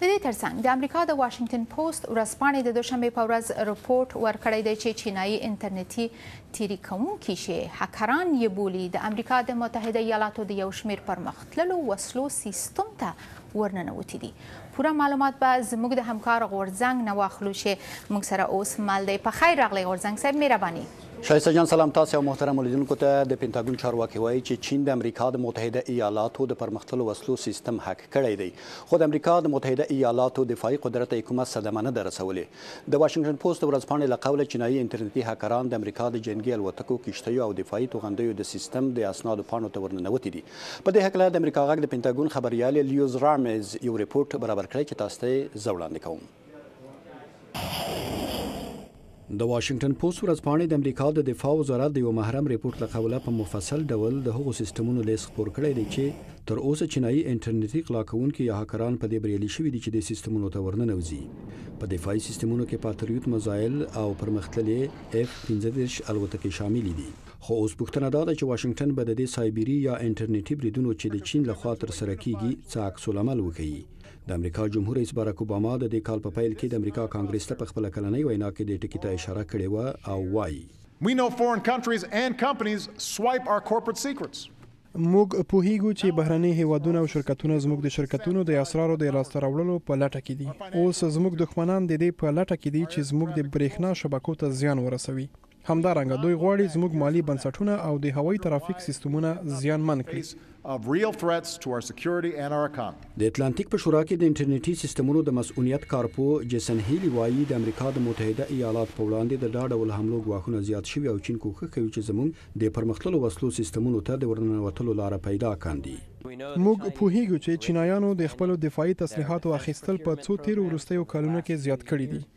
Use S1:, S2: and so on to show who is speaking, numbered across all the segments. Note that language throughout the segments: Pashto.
S1: د دې ترڅنګ د امریکا د واشنگټن پوسټ ورځپاڼې د دوشنبه په ورځ رپورت ورکړی دی چې چینایي انټرنیټي تیری کوونکي چې هکران یې بولی د امریکا د متحده ایالاتو د یو شمیر پرمختللو وسلو سیستم ته ورننوتی دي پوره معلومات به زموږ د همکار غورځنګ نه واخلو چې موږ سره اوس مل دی په خیر راغلی غورځنګ صاحب مهرباني
S2: شایسته جان سلام تاسو او محترم لیدونکو ته د پنتاګون چارواکي وایي چې چین د امریکا د متحده ایالاتو د پرمختللو وسلو سیستم هک کړی دی خو د امریکا د متحده ایالاتو دفاعي قدرت ته کومه صدمه نه ده رسولې د واشنګټن پوسټ د ورځپاڼې له قوله چینایي انټرنیټي هکران د امریکا د جنګي الوتکو کښتیو او دفاعي توغندیو د سیستم د اسنادو پاڼو ته ورننوتي دي په دې هکله د امریکا غږ د پنتاګون خبریالې لیوز رامیز یو رپورټ برابر کړی چې تاسو ته یې زه وړاندې کوم د واشنګټن پوسټ ورځپاڼې د امریکا د دفاع وزارت د یو محرم ریپورت له قوله په مفصل ډول د هغو سیستمونو لیست خپور کړی دی چې تر اوسه چینایي انټرنیټي غلا کوونکي یا هکران په دې بریالي شوي دي چې دې سیستمونو ته ورننوځي په دفاعي سیستمونو کې پاتریوت مزایل او پرمختللې اف 15 الوتکې شاملې دي خو اوس پوښتنه دا ده چې واشنګټن به د دې سایبري یا انټرنیټي بریدونو چې د چین لخوا ترسره کیږي څه عکس العمل وښیي د امریکا جمهور رئیس باراک اوباما د دې کال په پیل کې د امریکا کانګرس ته په خپله کلنۍ وینا کې دې ټکي ته اشاره کړې وه او وايي.
S3: We know foreign countries and companies swipe our corporate secrets.
S4: موږ پوهیږو چې بهرني هیوادونه او شرکتونه زموږ د شرکتونو د اسرارو د لاسته راوړلو په لټه کې دي. اوس زموږ دښمنان د دې په لټه کې دي چې زموږ د برېښنا شبکو ته زیان ورسوي. همدارنګه دوی غواړي زموږ مالي بنسټونه او د هوایي ترافیک سیستمونه زیانمن کړي.
S2: د اتلانتیک په شورا کې د انټرنیټي سیستمونو د مصؤنیت کارپوه جیسن هیلي وايي، د امریکا د متحده ایالاتو په وړاندې د دا ډول حملو ګواښونه زیات شوي او چین کوښښ کوي چې زموږ د پرمختللو وسلو سیستمونو ته د ورننوتلو لاره پیدا کاندي.
S4: موږ پوهیږو چې چینایانو د خپلو دفاعي تسلیحاتو اخیستل په څو تیرو وروستیو کلونو کې زیات کړي دي.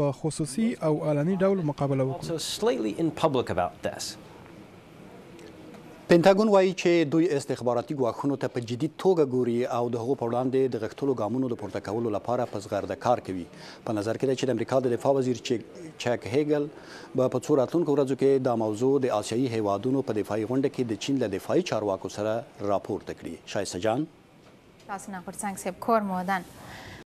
S4: په خصوصي او علني ډول مقابله وکړو.
S2: پنتاګون وايي چې دوی استخباراتي ګواښونو ته په جدي توګه ګوري او د هغو په وړاندې د غښتلو ګامونو د پورته کولو لپاره په زغرده کار کوي. په نظر کې ده چې د امریکا د دفاع وزیر چک هیګل به په څو راتلونکو ورځو کې دا موضوع د اسیايي هېوادونو په دفاعي غونډه کې د چین له دفاعي چارواکو سره راپورته کړي. شایسته جان.
S1: ستاسو نه غورځنګ صاحب کور مو ودان.